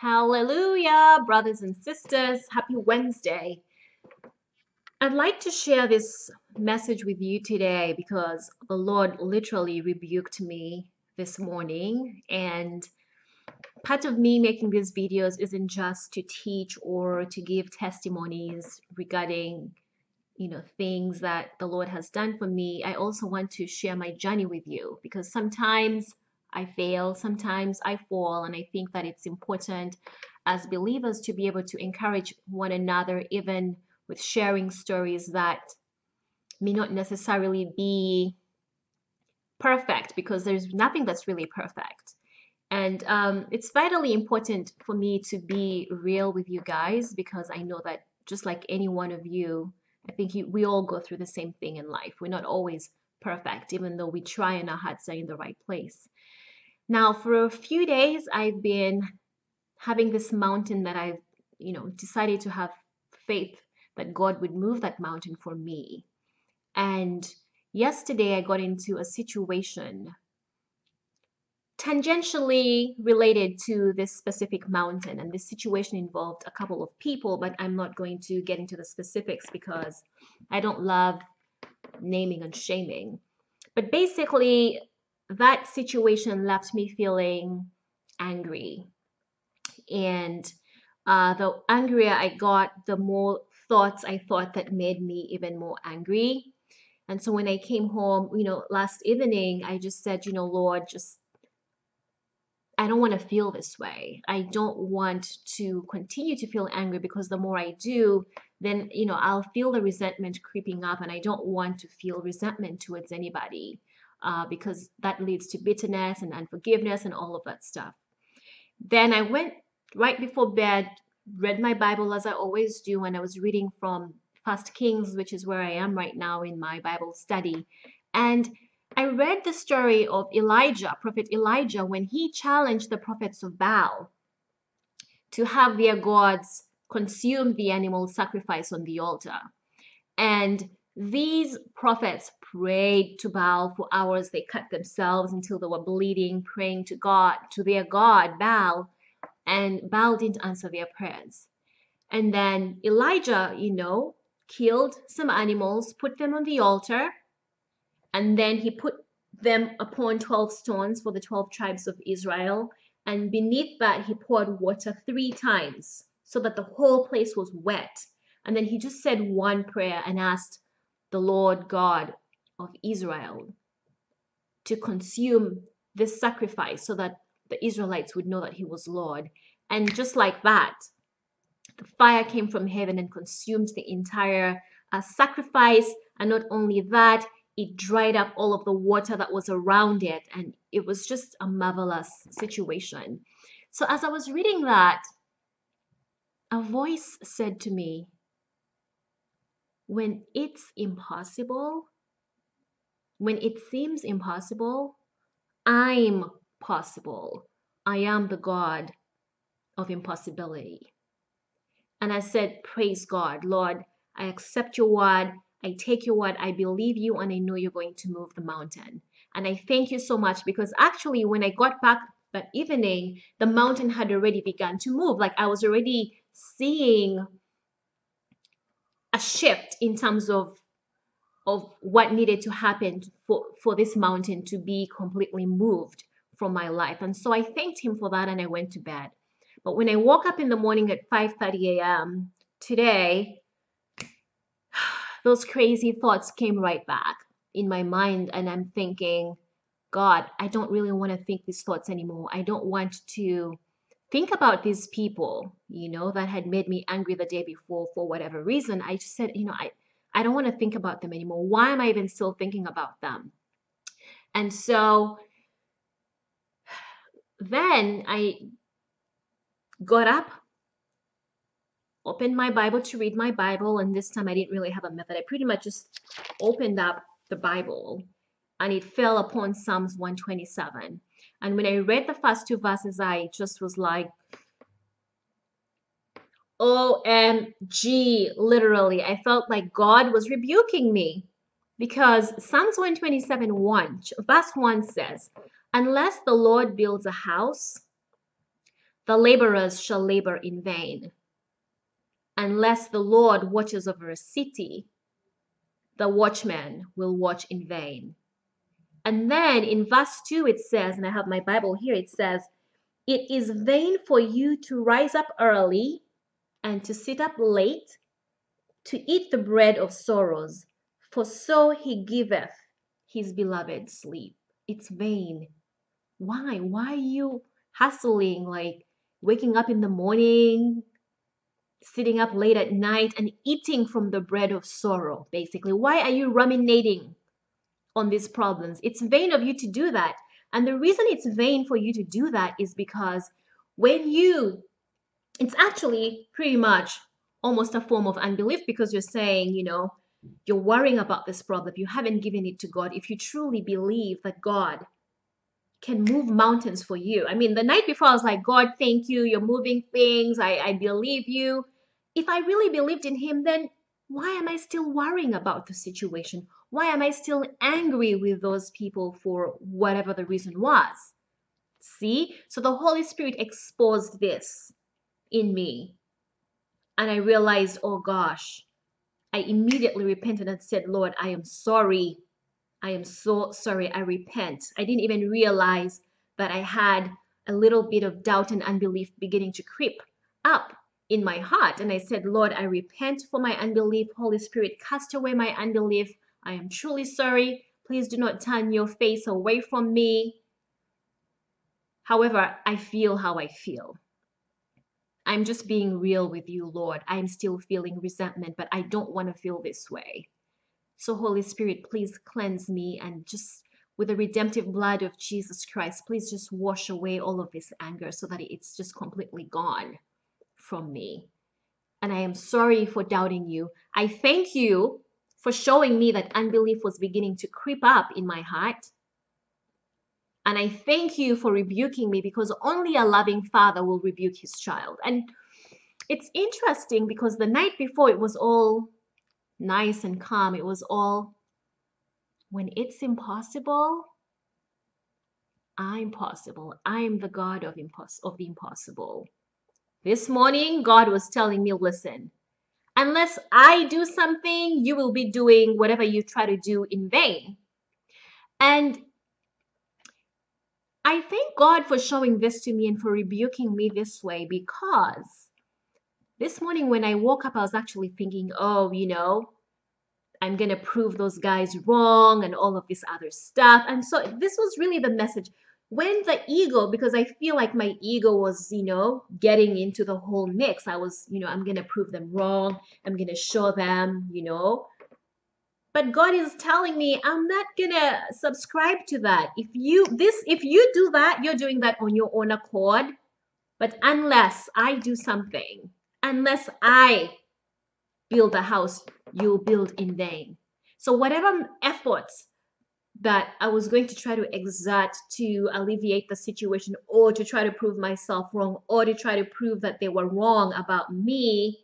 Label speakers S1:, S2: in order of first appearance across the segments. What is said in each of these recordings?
S1: Hallelujah, brothers and sisters. Happy Wednesday. I'd like to share this message with you today because the Lord literally rebuked me this morning. And part of me making these videos isn't just to teach or to give testimonies regarding you know things that the lord has done for me i also want to share my journey with you because sometimes I fail, sometimes I fall, and I think that it's important as believers to be able to encourage one another, even with sharing stories that may not necessarily be perfect, because there's nothing that's really perfect. And um, it's vitally important for me to be real with you guys because I know that just like any one of you, I think you, we all go through the same thing in life. We're not always perfect, even though we try and our hearts are in the right place. Now, for a few days, I've been having this mountain that I've, you know, decided to have faith that God would move that mountain for me. And yesterday, I got into a situation tangentially related to this specific mountain. And this situation involved a couple of people, but I'm not going to get into the specifics because I don't love naming and shaming. But basically, that situation left me feeling angry. And uh, the angrier I got, the more thoughts I thought that made me even more angry. And so when I came home, you know, last evening, I just said, you know, Lord, just, I don't want to feel this way. I don't want to continue to feel angry because the more I do, then, you know, I'll feel the resentment creeping up and I don't want to feel resentment towards anybody uh, because that leads to bitterness and unforgiveness and all of that stuff. Then I went right before bed, read my Bible as I always do, and I was reading from First Kings, which is where I am right now in my Bible study. And I read the story of Elijah, Prophet Elijah, when he challenged the prophets of Baal to have their gods consume the animal sacrifice on the altar. And these prophets prayed to Baal for hours. They cut themselves until they were bleeding, praying to God, to their God, Baal. And Baal didn't answer their prayers. And then Elijah, you know, killed some animals, put them on the altar, and then he put them upon 12 stones for the 12 tribes of Israel. And beneath that, he poured water three times so that the whole place was wet. And then he just said one prayer and asked, the Lord God of Israel to consume this sacrifice so that the Israelites would know that he was Lord. And just like that, the fire came from heaven and consumed the entire uh, sacrifice. And not only that, it dried up all of the water that was around it. And it was just a marvelous situation. So as I was reading that, a voice said to me, when it's impossible, when it seems impossible, I'm possible. I am the God of impossibility. And I said, Praise God, Lord, I accept your word. I take your word. I believe you, and I know you're going to move the mountain. And I thank you so much because actually, when I got back that evening, the mountain had already begun to move. Like I was already seeing a shift in terms of of what needed to happen for for this mountain to be completely moved from my life and so i thanked him for that and i went to bed but when i woke up in the morning at 5:30 a.m. today those crazy thoughts came right back in my mind and i'm thinking god i don't really want to think these thoughts anymore i don't want to think about these people, you know, that had made me angry the day before for whatever reason. I just said, you know, I, I don't want to think about them anymore. Why am I even still thinking about them? And so then I got up, opened my Bible to read my Bible, and this time I didn't really have a method. I pretty much just opened up the Bible and it fell upon Psalms 127. And when I read the first two verses, I just was like, OMG, literally. I felt like God was rebuking me because Psalms 127 1, verse 1 says, Unless the Lord builds a house, the laborers shall labor in vain. Unless the Lord watches over a city, the watchman will watch in vain. And then in verse 2, it says, and I have my Bible here, it says, It is vain for you to rise up early and to sit up late to eat the bread of sorrows, for so he giveth his beloved sleep. It's vain. Why? Why are you hustling, like waking up in the morning, sitting up late at night and eating from the bread of sorrow, basically. Why are you ruminating on these problems? It's vain of you to do that. And the reason it's vain for you to do that is because when you, it's actually pretty much almost a form of unbelief because you're saying, you know, you're worrying about this problem. You haven't given it to God. If you truly believe that God can move mountains for you. I mean, the night before, I was like, God, thank you. You're moving things. I, I believe you. If I really believed in Him, then why am I still worrying about the situation? Why am I still angry with those people for whatever the reason was? See? So the Holy Spirit exposed this in me. And I realized, oh gosh, I immediately repented and said, Lord, I am sorry I am so sorry. I repent. I didn't even realize that I had a little bit of doubt and unbelief beginning to creep up in my heart. And I said, Lord, I repent for my unbelief. Holy Spirit, cast away my unbelief. I am truly sorry. Please do not turn your face away from me. However, I feel how I feel. I'm just being real with you, Lord. I'm still feeling resentment, but I don't want to feel this way. So, Holy Spirit, please cleanse me and just with the redemptive blood of Jesus Christ, please just wash away all of this anger so that it's just completely gone from me. And I am sorry for doubting you. I thank you for showing me that unbelief was beginning to creep up in my heart. And I thank you for rebuking me because only a loving father will rebuke his child. And it's interesting because the night before it was all nice and calm. It was all, when it's impossible, I'm possible. I'm the God of, impos- of the impossible. This morning, God was telling me, listen, unless I do something, you will be doing whatever you try to do in vain. And I thank God for showing this to me and for rebuking me this way because this morning when I woke up, I was actually thinking, oh, you know, I'm going to prove those guys wrong and all of this other stuff. And so this was really the message. When the ego, because I feel like my ego was, you know, getting into the whole mix, I was, you know, I'm to prove them wrong. I'm to show them, you know. But God is telling me, I'm not to subscribe to that. If you, this, if you do that, you're doing that on your own accord. But unless I do something, unless I build a house, you'll build in vain. So, whatever efforts that I was going to try to exert to alleviate the situation or to try to prove myself wrong or to try to prove that they were wrong about me,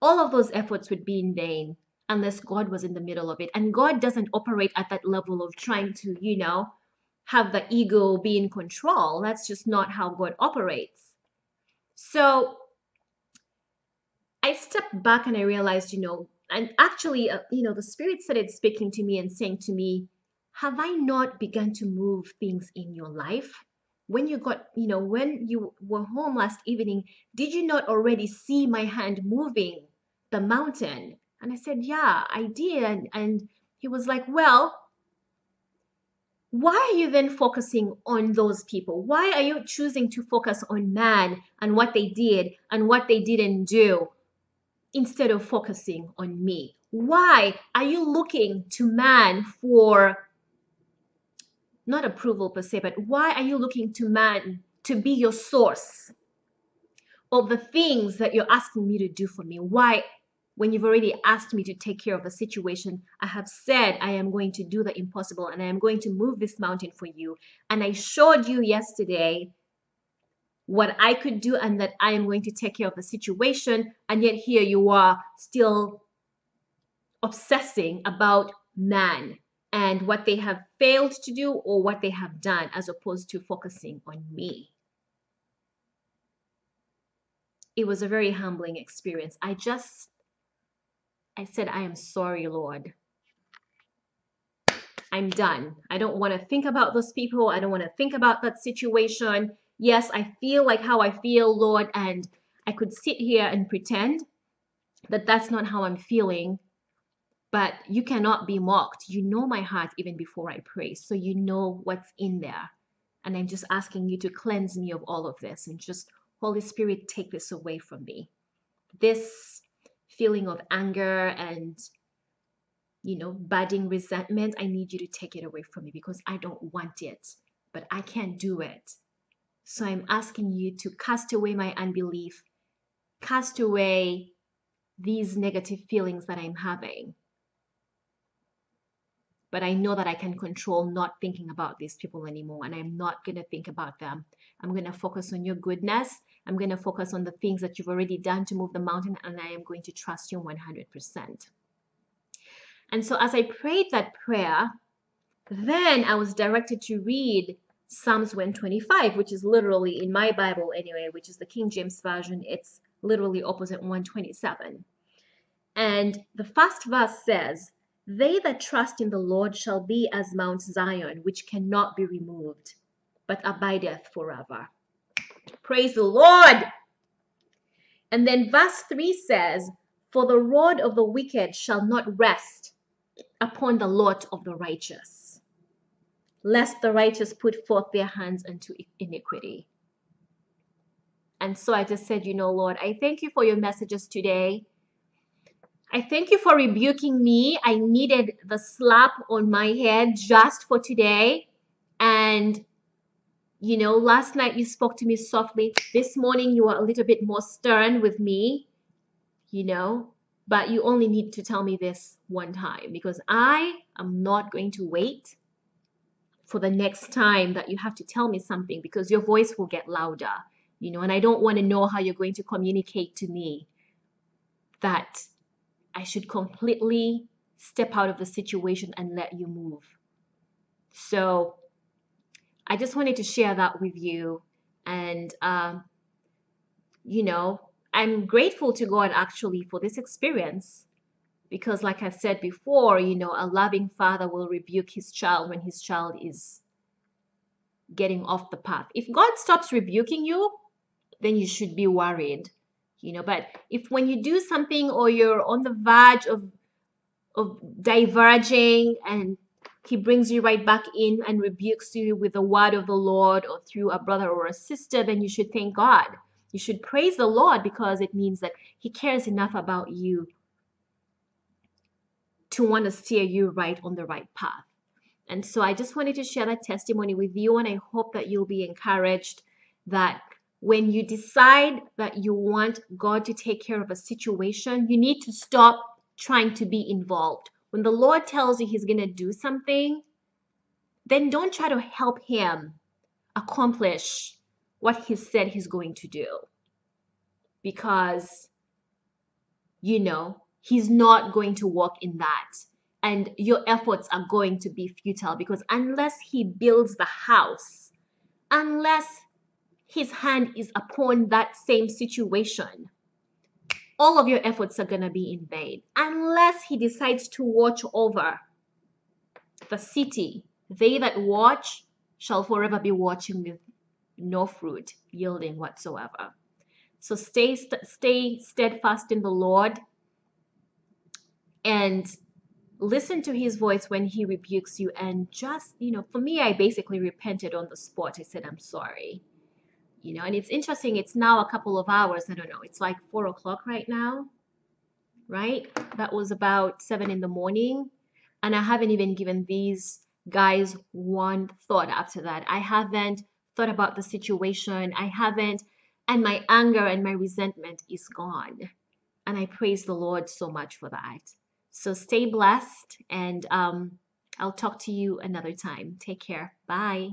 S1: all of those efforts would be in vain unless God was in the middle of it. And God doesn't operate at that level of trying to, you know, have the ego be in control. That's just not how God operates. So I stepped back and I realized, you know, and actually, uh, you know, the Spirit started speaking to me and saying to me, Have I not begun to move things in your life? When you got, you know, when you were home last evening, did you not already see my hand moving the mountain? And I said, Yeah, I did. And, and he was like, Well, why are you then focusing on those people? Why are you choosing to focus on man and what they did and what they didn't do? instead of focusing on me? Why are you looking to man for not approval per se, but why are you looking to man to be your source of the things that you're asking me to do for me? Why, when you've already asked me to take care of a situation, I have said I am going to do the impossible and I am going to move this mountain for you. And I showed you yesterday what I could do and that I am going to take care of the situation. And yet here you are still obsessing about man and what they have failed to do or what they have done as opposed to focusing on me. it was a very humbling experience. I just, I said, I am sorry, Lord. I'm done. I don't want to think about those people. I don't want to think about that situation. Yes, I feel like how I feel, Lord, and I could sit here and pretend that that's not how I'm feeling. But you cannot be mocked. You know my heart even before I pray. So you know what's in there. And I'm just asking you to cleanse me of all of this and just, Holy Spirit, take this away from me. This feeling of anger and you know, budding resentment, I need you to take it away from me because I don't want it, but I can't do it. So I'm asking you to cast away my unbelief, cast away these negative feelings that I'm having. But I know that I can control not thinking about these people anymore, and I'm not going to think about them. I'm going to focus on your goodness. I'm going to focus on the things that you've already done to move the mountain, and I am going to trust you 100%. And so as I prayed that prayer, then I was directed to read Psalms 125, which is literally in my Bible anyway, which is the King James Version. It's literally opposite 127. And the first verse says, They that trust in the Lord shall be as Mount Zion, which cannot be removed, but abideth forever. Praise the Lord! And then verse 3 says, For the rod of the wicked shall not rest upon the lot of the righteous, lest the righteous put forth their hands unto iniquity. And so I just said, you know, Lord, I thank you for your messages today. I thank you for rebuking me. I needed the slap on my head just for today. And, you know, last night you spoke to me softly. This morning you were a little bit more stern with me, you know, but you only need to tell me this one time because I am not going to wait for the next time that you have to tell me something because your voice will get louder, you know, and I don't want to know how you're going to communicate to me that I should completely step out of the situation and let you move. So I just wanted to share that with you. And, um, you know, I'm grateful to God actually for this experience because like I said before, you know, a loving father will rebuke his child when his child is getting off the path. If God stops rebuking you, then you should be worried. You know, but if when you do something or you're on the verge of of diverging and he brings you right back in and rebukes you with the word of the Lord or through a brother or a sister, then you should thank God you should praise the Lord because it means that He cares enough about you to want to steer you right on the right path. And so I just wanted to share that testimony with you, and I hope that you'll be encouraged that when you decide that you want God to take care of a situation, you need to stop trying to be involved. When the Lord tells you He's going to do something, then don't try to help Him accomplish what he said he's going to do because you know he's not going to walk in that and your efforts are going to be futile because unless he builds the house unless his hand is upon that same situation all of your efforts are going to be in vain unless he decides to watch over the city they that watch shall forever be watching with no fruit yielding whatsoever. So stay stay steadfast in the Lord and listen to his voice when he rebukes you and just, you know, for me I basically repented on the spot. I said I'm sorry. You know, and it's interesting, it's now a couple of hours, I don't know, it's like four o'clock right now. Right? That was about seven in the morning. And I haven't even given these guys one thought after that. I haven't thought about the situation. I haven't, and my anger and my resentment is gone. And I praise the Lord so much for that. So stay blessed, and um, I'll talk to you another time. Take care. Bye.